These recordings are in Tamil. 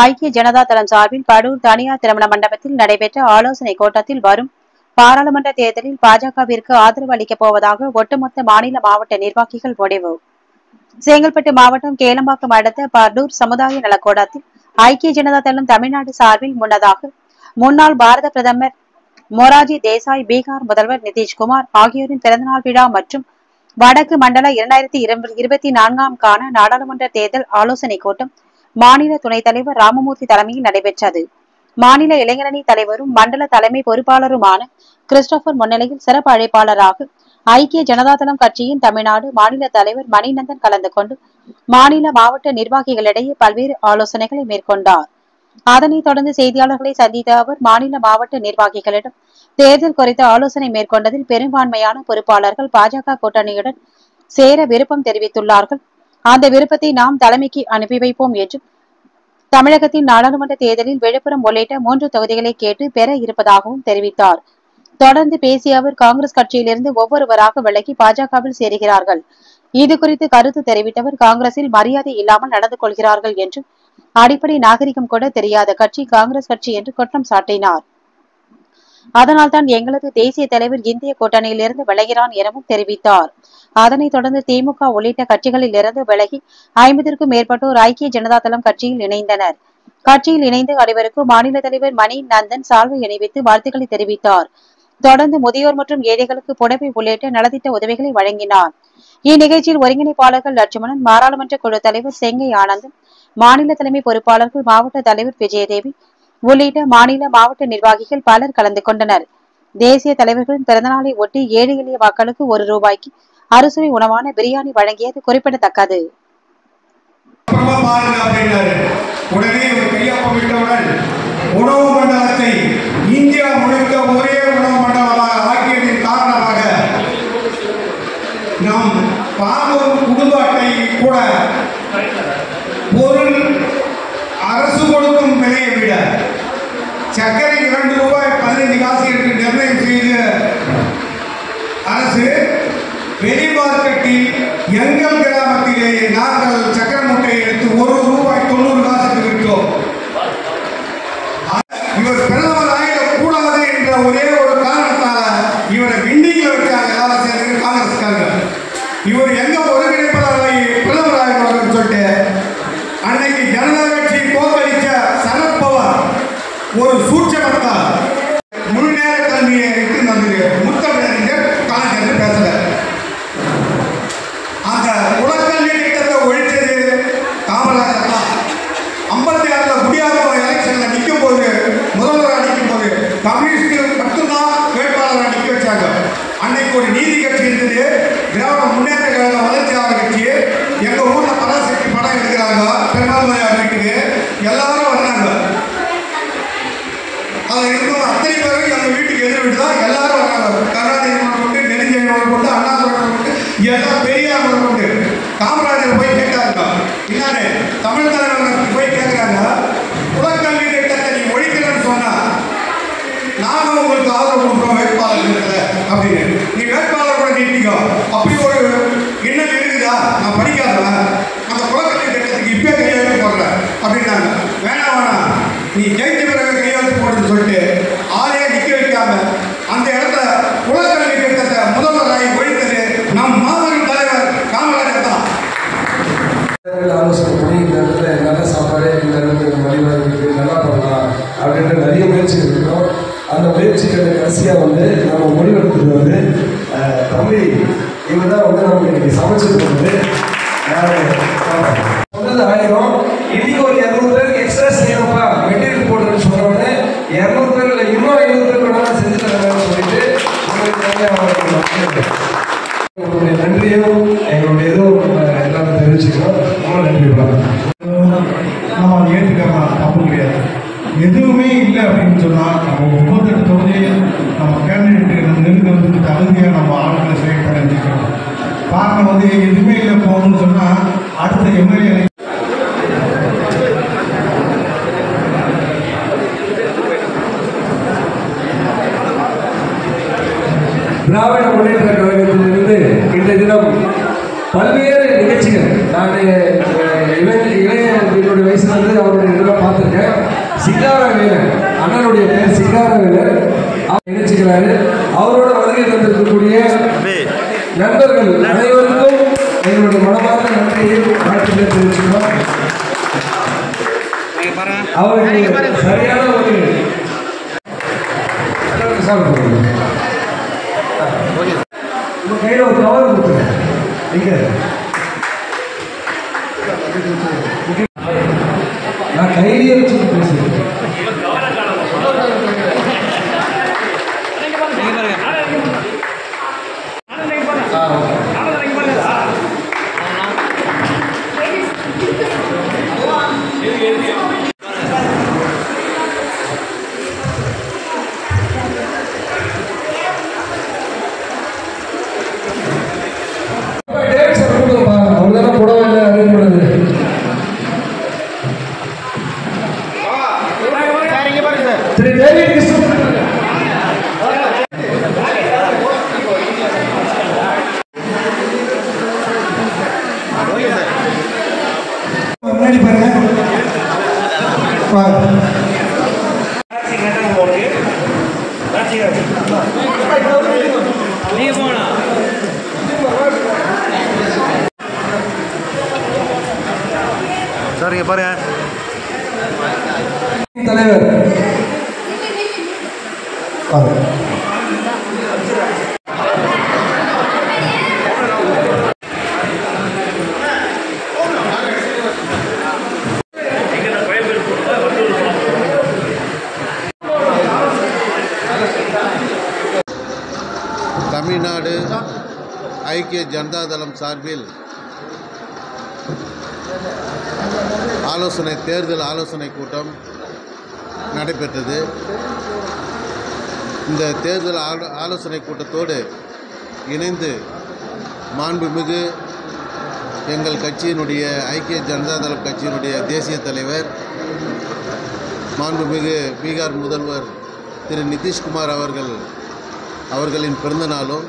ஐக்கிய ஜனதா தளம் சார்பில் கடூர் தனியார் திருமண மண்டபத்தில் நடைபெற்ற ஆலோசனை கூட்டத்தில் வரும் பாராளுமன்ற தேர்தலில் பாஜகவிற்கு ஆதரவு அளிக்கப் போவதாக ஒட்டுமொத்த மாநில மாவட்ட நிர்வாகிகள் முடிவு. செங்கல்பட்டு மாவட்டம் கேளம்பாக்கம் அடுத்த பர்டூர் சமுதாய நலக்கூடத்தில் ஐக்கிய ஜனதா தளம் தமிழ்நாடு சார்பில் முன்னதாக முன்னாள் பாரத பிரதமர் மொராஜி தேசாய் பீகார் முதல்வர் நிதிஷ்குமார் ஆகியோரின் பிறந்தநாள் விழா மற்றும் வடக்கு மண்டல இரண்டாயிரத்தி இருபத்தி நான்காம் கான நாடாளுமன்ற தேர்தல் ஆலோசனை கூட்டம் மாநில துணைத் தலைவர் ராமமூர்த்தி தலைமையில் நடைபெற்றது. மாநில இளைஞரணி தலைவரும் மண்டல தலைமை பொறுப்பாளருமான கிறிஸ்டோபர் முன்னிலையில் சிறப்பு அழைப்பாளராக ஐக்கிய ஜனதாதளம் கட்சியின் தமிழ்நாடு மாநில தலைவர் மணிநந்தன் கலந்து கொண்டு மாநில மாவட்ட நிர்வாகிகளிடையே பல்வேறு ஆலோசனைகளை மேற்கொண்டார். அதனைத் தொடர்ந்து செய்தியாளர்களை சந்தித்த அவர் மாநில மாவட்ட நிர்வாகிகளிடம் தேர்தல் குறித்த ஆலோசனை மேற்கொண்டதில் பெரும்பான்மையான பொறுப்பாளர்கள் பாஜக கூட்டணியுடன் சேர விருப்பம் தெரிவித்துள்ளார்கள். அந்த விருப்பத்தை நாம் தலைமைக்கு அனுப்பி வைப்போம் என்றும் தமிழகத்தின் நாடாளுமன்ற தேர்தலில் விழுப்புரம் உள்ளிட்ட மூன்று தொகுதிகளை கேட்டு பெற இருப்பதாகவும் தெரிவித்தார். தொடர்ந்து பேசிய அவர் காங்கிரஸ் கட்சியிலிருந்து ஒவ்வொருவராக விலகி பாஜகவில் சேருகிறார்கள். இது குறித்து கருத்து தெரிவித்தவர் காங்கிரஸில் மரியாதை இல்லாமல் நடந்து கொள்கிறார்கள் என்றும் அடிப்படை நாகரிகம் கூட தெரியாத கட்சி காங்கிரஸ் கட்சி என்று குற்றம் சாட்டினார். அதனால்தான் எங்களது தேசிய தலைவர் இந்திய கூட்டணியிலிருந்து விலகிறான் எனவும் தெரிவித்தார். அதனைத் தொடர்ந்து திமுக உள்ளிட்ட கட்சிகளில் இருந்து விலகி ஐம்பதிற்கும் மேற்பட்டோர் ஐக்கிய ஜனதாதளம் கட்சியில் இணைந்தனர். கட்சியில் இணைந்து அனைவருக்கும் மாநில தலைவர் மணி நந்தன் சால்வை அணிவித்து வாழ்த்துக்களை தெரிவித்தார். தொடர்ந்து முதியோர் மற்றும் ஏழைகளுக்கு புடவை உள்ளிட்ட நலத்திட்ட உதவிகளை வழங்கினார். இந்நிகழ்ச்சியில் ஒருங்கிணைப்பாளர்கள் லட்சுமணன் பாராளுமன்ற குழு தலைவர் செங்கை ஆனந்தன் மாநில தலைமை பொறுப்பாளர்கள் மாவட்ட தலைவர் விஜயதேவி உள்ளிட்ட மாநில மாவட்ட நிர்வாகிகள் பலர் கலந்து கொண்டனர். தேசிய தலைவர்களின் பிறந்தநாளை ஒட்டி ஏழை எளிய மக்களுக்கு ஒரு ரூபாய்க்கு அறுசுவை உணவான பிரியாணி வழங்கியது குறிப்பிடத்தக்கது. உடனே விட்டவுடன் உணவு மண்டலத்தை இந்தியா முழுக்க ஒரே உணவு மண்டலமாக ஆக்கியதின் காரணமாக நாம் வாங்கும் குடும்ப அட்டை கூட பொருள் அரசு கொடுக்கும் விலையை விட சர்க்கரை இரண்டு ரூபாய் பதினைந்து காசு என்று நிர்ணயம் செய்து அரசு வெளி மார்க்கெட்டில் எங்கள் கிராமத்திலே நாங்கள் சக்கர முட்டையை எடுத்து ஒரு ரூபாய் தொண்ணூறு காசுக்கு விட்டோம் இவர் பிரதமர் ஆகிடக்கூடாது என்ற ஒரே ஒரு காரணத்தால இவரை விண்டிங்கில் வச்சாங்க. எல்லாரும் சேர்ந்து காங்கிரஸ்காரங்க இவர் எங்க ஒருங்கிணைப்பாளராகி வந்து தம்பி இவர் தான் வந்து நமக்கு இன்னைக்கு சமைச்சது வந்து சொன்னது ஆயிரம். இன்னைக்கு ஒரு இரநூறு பேருக்கு எக்ஸ்ட்ரா செய்யணும்ப்பா. மெட்டீரியல் போடுறேன்னு சொன்னோடனே இரநூறு பேர் இல்லை இன்னும் ஐநூறு பேர் வேணாலும் செஞ்சு தரேன்னு சொல்லிட்டு உங்களுக்கு நிறைய உங்களுடைய நன்றியும் எங்களுடைய இதுவும் எல்லாரும் தெரிவிச்சுக்கிறோம். ரொம்ப நன்றி வணக்கம் நம்ம அதை ஏற்றுக்கலாம் தப்பு கிடையாது. எதுவுமே அப்படின்னு சொன்னால் நம்ம முப்பத்தெட்டு தொகுதி நம்ம கேண்டிடேட் நம்ம நெருங்கிறதுக்கு தகுதியாக நம்ம ஆளுங்களை செலக்ட் பண்ணி வச்சுக்கிறோம். காரணம் வந்து எதுவுமே இல்லை போகணும்னு சொன்னால் அடுத்த எம்எல்ஏ திராவிட முன்னேற்ற கழகத்திலிருந்து இன்றைய தினம் பல்வேறு நிகழ்ச்சிகள். நான் அஹ், இளைய என்னுடைய வயசுல இருந்து அவருடைய இதெல்லாம் பார்த்துருக்கேன். சிங்காரவேலன். அண்ணனுடைய பேர் அவர் நினைச்சுக்கிறாரு அவரோட வருகை தந்திருக்கக்கூடிய நண்பர்கள் அனைவருக்கும் எங்களுடைய மனமார்ந்த நன்றியை வாழ்த்துக்களை தெரிவிச்சுக்கிறோம். அவருக்கு சரியான ஒரு கையில் ஒரு கவர் கொடுத்துருங்க. டேவிட் முன்னாடி பாருங்க. வாங்க. சரிங்க பாருங்க. தலைவர். தமிழ்நாடு ஐக்கிய ஜனதா தளம் சார்பில் ஆலோசனை தேர்தல் ஆலோசனை கூட்டம் நடைபெற்றது. இந்த தேர்தல் ஆலோ- ஆலோசனை கூட்டத்தோடு இணைந்து மாண்புமிகு எங்கள் கட்சியினுடைய ஐக்கிய ஜனதா தளம் கட்சியினுடைய தேசிய தலைவர் மாண்புமிகு பீகார் முதல்வர் திரு நிதிஷ்குமார் அவர்கள் அவர்களின் பிறந்த நாளும்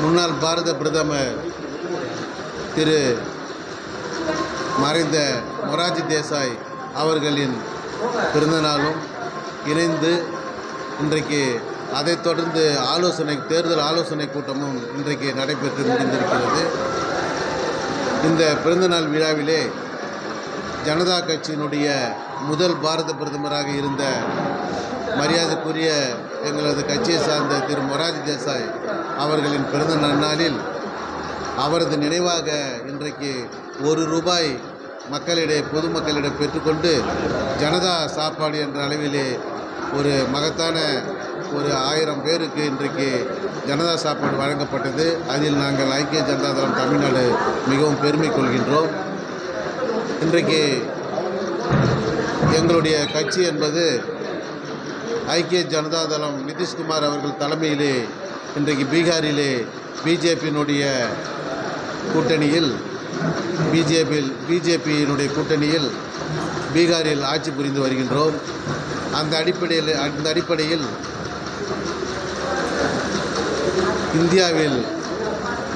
முன்னாள் பாரத பிரதமர் திரு மறைந்த மொராஜி தேசாய் அவர்களின் பிறந்த நாளும் இணைந்து இன்றைக்கு அதைத் தொடர்ந்து ஆலோசனை தேர்தல் ஆலோசனை கூட்டமும் இன்றைக்கு நடைபெற்று முடிந்திருக்கிறது இந்த பிறந்தநாள் விழாவிலே ஜனதா கட்சியினுடைய முதல் பாரத பிரதமராக இருந்த மரியாதைக்குரிய எங்களது கட்சியை சார்ந்த திரு மொராஜி தேசாய் அவர்களின் பிறந்த நன்னாளில் அவரது நினைவாக இன்றைக்கு ஒரு ரூபாய் மக்களிடையே பொதுமக்களிடம் பெற்றுக்கொண்டு ஜனதா சாப்பாடு என்ற அளவிலே ஒரு மகத்தான ஒரு ஆயிரம் பேருக்கு இன்றைக்கு ஜனதா சாப்பாடு வழங்கப்பட்டது. அதில் நாங்கள் ஐக்கிய ஜனதா தளம் தமிழ்நாடு மிகவும் பெருமை கொள்கின்றோம். இன்றைக்கு எங்களுடைய கட்சி என்பது ஐக்கிய ஜனதா தளம் நிதிஷ்குமார் அவர்கள் தலைமையிலே இன்றைக்கு பீகாரிலே பிஜேபியினுடைய கூட்டணியில் பிஜேபியில் பிஜேபியினுடைய கூட்டணியில் பீகாரில் ஆட்சி புரிந்து வருகின்றோம். அந்த அடிப்படையில் அந்த அடிப்படையில் இந்தியாவில்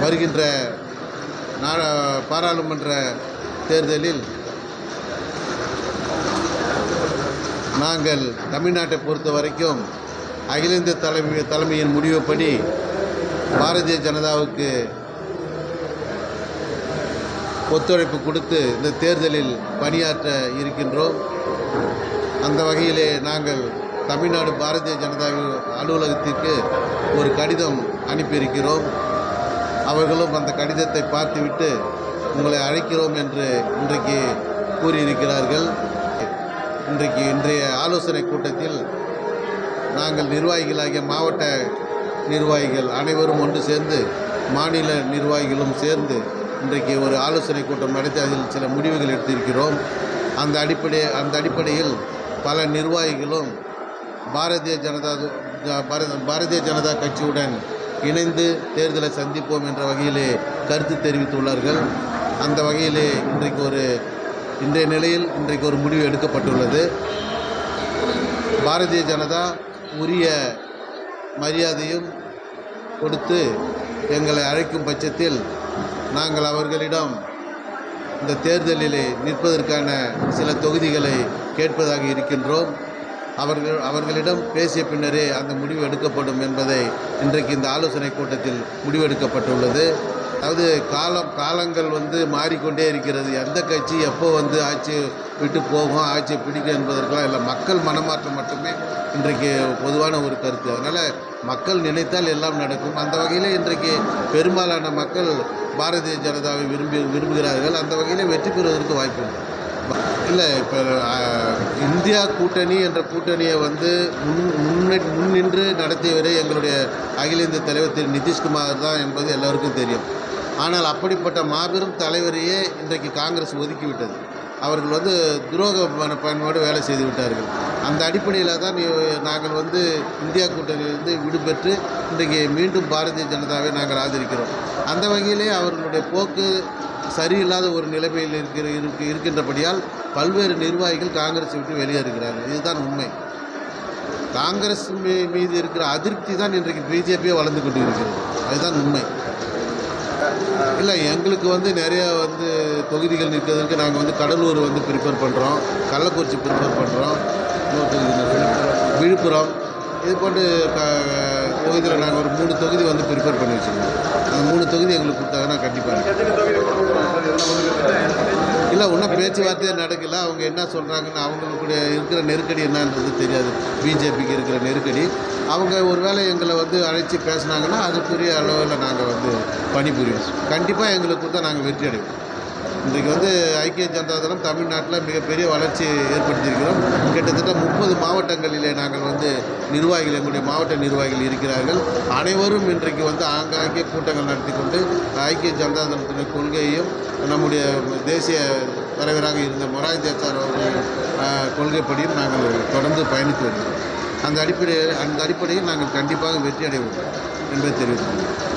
வருகின்ற நாட பாராளுமன்ற தேர்தலில் நாங்கள் தமிழ்நாட்டை பொறுத்த வரைக்கும் அகில இந்திய தலைமை தலைமையின் முடிவுப்படி பாரதிய ஜனதாவுக்கு ஒத்துழைப்பு கொடுத்து இந்த தேர்தலில் பணியாற்ற இருக்கின்றோம். அந்த வகையிலே நாங்கள் தமிழ்நாடு பாரதிய ஜனதா அலுவலகத்திற்கு ஒரு கடிதம் அனுப்பியிருக்கிறோம். அவர்களும் அந்த கடிதத்தை பார்த்துவிட்டு உங்களை அழைக்கிறோம் என்று இன்றைக்கு கூறியிருக்கிறார்கள். இன்றைக்கு இன்றைய ஆலோசனை கூட்டத்தில் நாங்கள் நிர்வாகிகளாகிய மாவட்ட நிர்வாகிகள் அனைவரும் ஒன்று சேர்ந்து மாநில நிர்வாகிகளும் சேர்ந்து இன்றைக்கு ஒரு ஆலோசனை கூட்டம் நடத்தி அதில் சில முடிவுகள் எடுத்திருக்கிறோம். அந்த அடிப்படை அந்த அடிப்படையில் பல நிர்வாகிகளும் பாரதிய ஜனதா பாரத பாரதிய ஜனதா கட்சியுடன் இணைந்து தேர்தலை சந்திப்போம் என்ற வகையிலே கருத்து தெரிவித்துள்ளார்கள். அந்த வகையிலே இன்றைக்கு ஒரு இன்றைய நிலையில் இன்றைக்கு ஒரு முடிவு எடுக்கப்பட்டுள்ளது. பாரதிய ஜனதா உரிய மரியாதையும் கொடுத்து எங்களை அழைக்கும் பட்சத்தில் நாங்கள் அவர்களிடம் இந்த தேர்தலிலே நிற்பதற்கான சில தொகுதிகளை கேட்பதாக இருக்கின்றோம். அவர்கள் அவர்களிடம் பேசிய பின்னரே அந்த முடிவு எடுக்கப்படும் என்பதை இன்றைக்கு இந்த ஆலோசனை கூட்டத்தில் முடிவெடுக்கப்பட்டுள்ளது. அதாவது காலம் காலங்கள் வந்து மாறிக்கொண்டே இருக்கிறது. எந்த கட்சி எப்போ வந்து ஆட்சி விட்டு போகும் ஆட்சியை பிடிக்கும் என்பதற்கெல்லாம் இல்லை. மக்கள் மனமாற்றம் மட்டுமே இன்றைக்கு பொதுவான ஒரு கருத்து. அதனால் மக்கள் நினைத்தால் எல்லாம் நடக்கும். அந்த வகையில் இன்றைக்கு பெரும்பாலான மக்கள் பாரதிய ஜனதாவை விரும்பி விரும்புகிறார்கள். அந்த வகையில் வெற்றி பெறுவதற்கு வாய்ப்பு உண்டு. இல்லை இப்போ இந்தியா கூட்டணி என்ற கூட்டணியை வந்து முன் முன்னே முன்னின்று நடத்தியவரே எங்களுடைய அகில இந்திய தலைவர் திரு நிதிஷ்குமார் தான் என்பது எல்லோருக்கும் தெரியும். ஆனால் அப்படிப்பட்ட மாபெரும் தலைவரையே இன்றைக்கு காங்கிரஸ் ஒதுக்கிவிட்டது. அவர்கள் வந்து துரோக பயன்பாடு வேலை செய்து விட்டார்கள். அந்த அடிப்படையில் தான் நாங்கள் வந்து இந்தியா கூட்டணியிலிருந்து விடுபெற்று இன்றைக்கு மீண்டும் பாரதிய ஜனதாவை நாங்கள் ஆதரிக்கிறோம். அந்த வகையிலே அவர்களுடைய போக்கு சரியில்லாத ஒரு நிலைமையில் இருக்கிற இருக்கு இருக்கின்றபடியால் பல்வேறு நிர்வாகிகள் காங்கிரஸை விட்டு வெளியேறுகிறார்கள். இதுதான் உண்மை. காங்கிரஸ் மீது இருக்கிற அதிருப்தி தான் இன்றைக்கு பிஜேபியே வளர்ந்து கொண்டு இருக்கிறது அதுதான் உண்மை. இல்லை எங்களுக்கு வந்து நிறையா வந்து தொகுதிகள் நிற்கிறதுக்கு நாங்கள் வந்து கடலூர் வந்து ப்ரிப்பேர் பண்ணுறோம் கள்ளக்குறிச்சி ப்ரிப்பேர் பண்ணுறோம் விழுப்புரம். இது போன்று க தொகுதியில் நாங்கள் ஒரு மூணு தொகுதி வந்து ப்ரிப்பேர் பண்ணி வச்சுருக்கோம். அந்த மூணு தொகுதி எங்களுக்கு கொடுத்தாங்கன்னா கண்டிப்பாக இல்லை இன்னும் பேச்சுவார்த்தையே நடக்கல. அவங்க என்ன சொல்கிறாங்கன்னு அவங்களுக்கு இருக்கிற நெருக்கடி என்னன்றது தெரியாது. பிஜேபிக்கு இருக்கிற நெருக்கடி. அவங்க ஒருவேளை எங்களை வந்து அழைச்சி பேசினாங்கன்னா அதுக்குரிய அளவில் நாங்கள் வந்து பணிபுரிவோம். கண்டிப்பாக எங்களுக்கு கொடுத்தா நாங்கள் வெற்றி அடைவோம். இன்றைக்கு வந்து ஐக்கிய ஜனதா தளம் தமிழ்நாட்டில் மிகப்பெரிய வளர்ச்சி ஏற்படுத்தியிருக்கிறோம். கிட்டத்தட்ட முப்பது மாவட்டங்களிலே நாங்கள் வந்து நிர்வாகிகள் எங்களுடைய மாவட்ட நிர்வாகிகள் இருக்கிறார்கள். அனைவரும் இன்றைக்கு வந்து ஆங்காங்கே கூட்டங்கள் நடத்தி கொண்டு ஐக்கிய ஜனதா தளத்தின் கொள்கையையும் நம்முடைய தேசிய தலைவராக இருந்த மொராய் தேசார் அவர்களின் கொள்கைப்படியும் நாங்கள் தொடர்ந்து பயணித்து வருகிறோம். அந்த அடிப்படையில் அந்த அடிப்படையில் நாங்கள் கண்டிப்பாக வெற்றி அடைவோம் என்பதை தெரிவித்துள்ளோம்